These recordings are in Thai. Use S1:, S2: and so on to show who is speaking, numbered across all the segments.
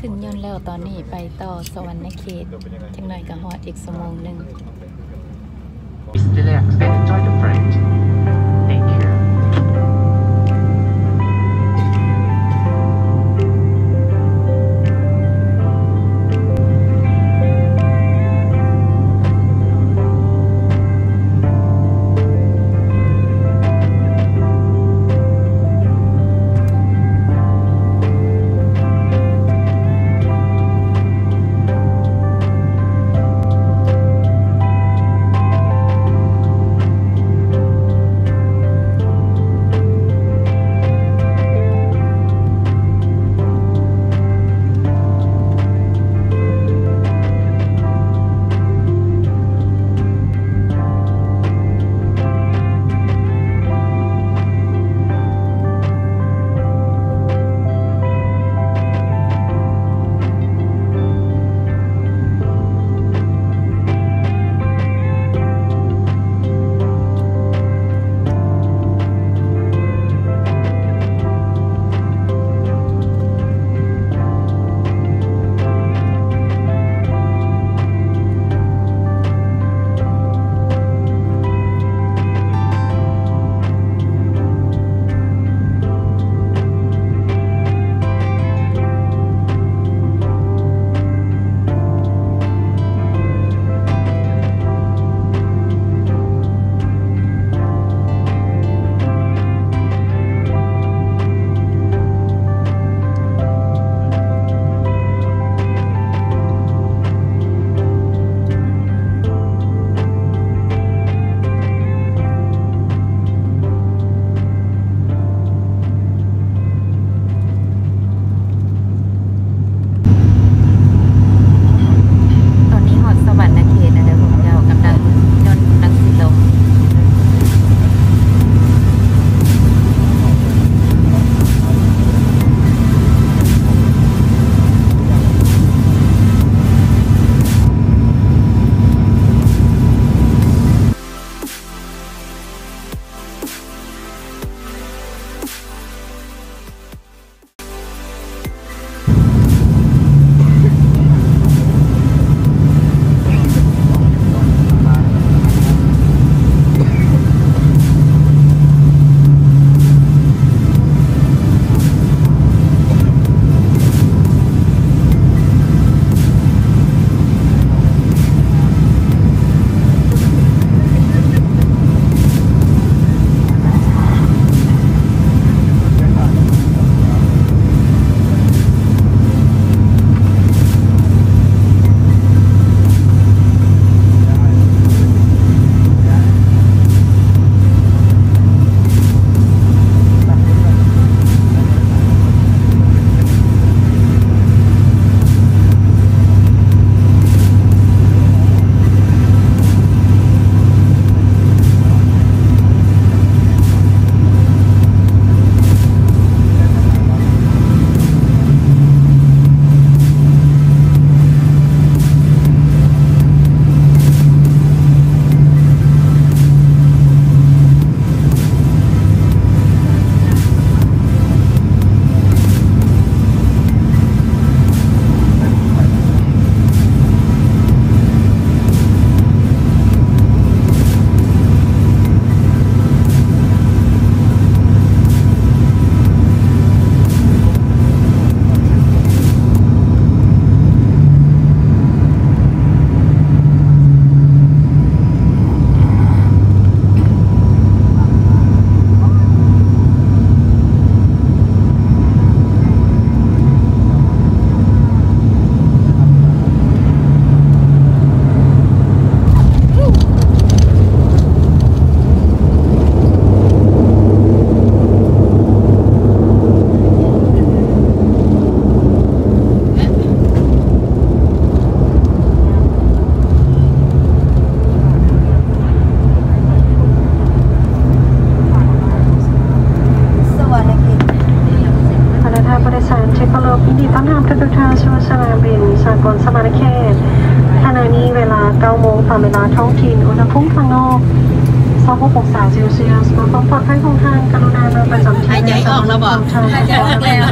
S1: ขึ้นยนต์แล้วตอนนี้ไปต่อสวรรค์เขตจังหน่อยกับฮอดอีกส
S2: มองหนึ่ง กองศาเซลเซียสบความปลอดภัยของทางกรุณานำประจำที่
S1: หายใจออกแล้วบอก
S3: หายใจออกแล้ว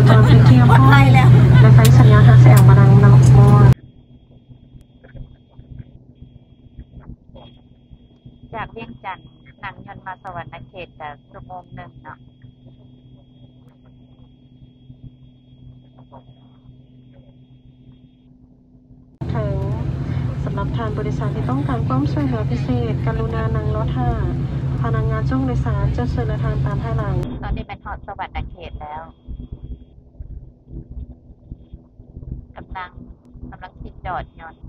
S2: เที่ยว
S3: ไล่แล้ว
S2: แลไฟสัญญาณฮัสแอลมาดังนอกมอน
S1: จากเวียงจันทร์นางยนมาสวรรค์เขตแต่ชั่วโมงหนึ่งเนาะ
S2: ถึงสำหรับทานบริษัทที่ต้องการความช่วยเหลือพิเศษ กรุณานังรถห้า พนักงานจ้องโดยสารจะเชิญในทางตามภายหลัง
S1: ตอนนี้เป็นฮอดสวรรค์เขตแล้วกำลังกำลังคิดจอดยนต์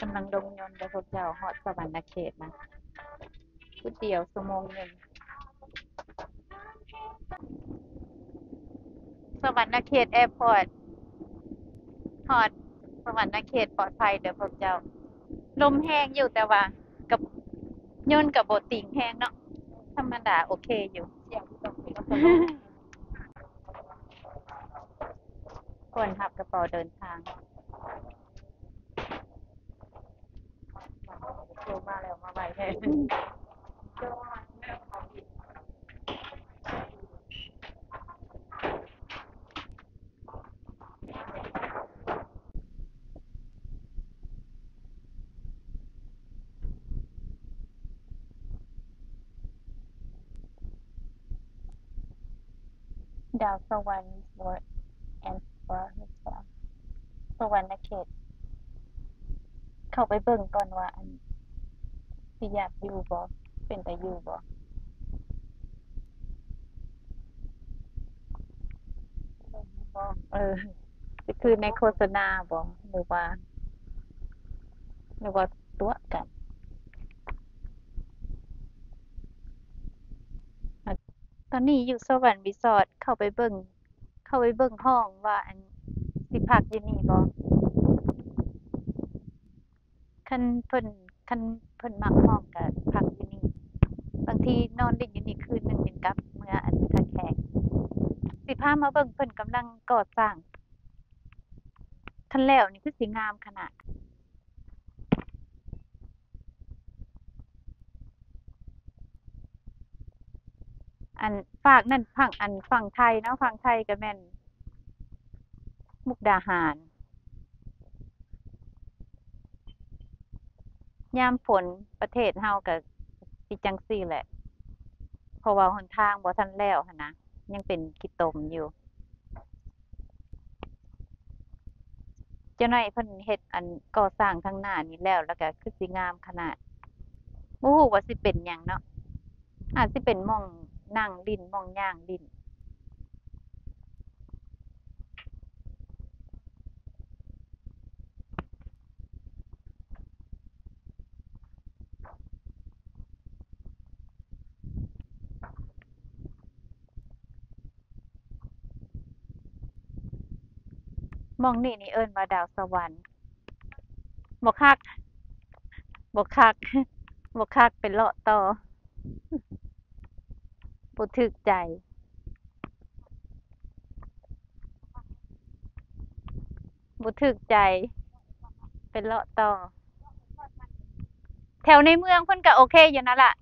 S1: กำลังลงยนต์เดี๋ยวพวกเจ้าฮอดสวรรค์เขตนะก๋วยเตี๋ยวชั่วโมงหนึ่งสวรรค์เขตแอร์พอร์ตฮอด สวรรค์เขตปลอดภัยเดี๋ยวพวกเจ้า ลมแห้งอยู่แต่ว่า กับย่นกับโบติงแห้งเนาะธรรมดาโอเคอยู่เสียงตกควรหับกระเป๋าเดินทางเร็วมาแล้วมาไวแท้ ดาวสวรรค์ Resort and Spa Hotel สวรรค์เขต เข้าไปเบิ่งก่อนว่าอันสิอยากอยู่บ่เป็นแต่อยู่บ่เออคือในโฆษณาบ่หรือว่าหรือว่าตัวกัน ตอนนี้อยู่สวรรค์รีสอร์ทเข้าไปเบิ่ง เข้าไปเบิ่งห้องว่าอันสิพักอยู่นี่บ่คันเพิ่นคันเพิ่นมักห้องก็พักอยู่นี่ บางทีนอนเล่นอยู่นี่คืนหนึงเป็นกลับเมื่ออันทักแขกสิพามาเบิ่งเพิ่นกำลังก่อสร้างคันแล้วนี่คือสิงามขนาด อันฝากนั่นฝั่งอันฝั่งไทยเนาะฝั่งไทยก็แม่น มุกดาหาร ยามฝนประเทศเฮาก็สิจังซี่แหละ เพราะว่าหนทางบ่ทันแล้วหนนะยังเป็นขี้ตมอยู่เจ้าน้อยเพิ่นเฮ็ดอันก่อสร้างทางหน้านี้แล้วแล้วก็คือสิงามขนาดบ่ฮู้ว่าสิเป็นหยังเนาะอาจสิเป็นมอง นั่งลิ้นมองย่างลิ้นมองนี่นี่เอิ้นว่าดาวสวรรค์บ่คักบ่คักบ่คักไปเลาะต่อ บ่ถึกใจ บ่ถึกใจ เป็นเลาะต่อ แถวในเมืองเพิ่นก็โอเคอยู่นั่นล่ะ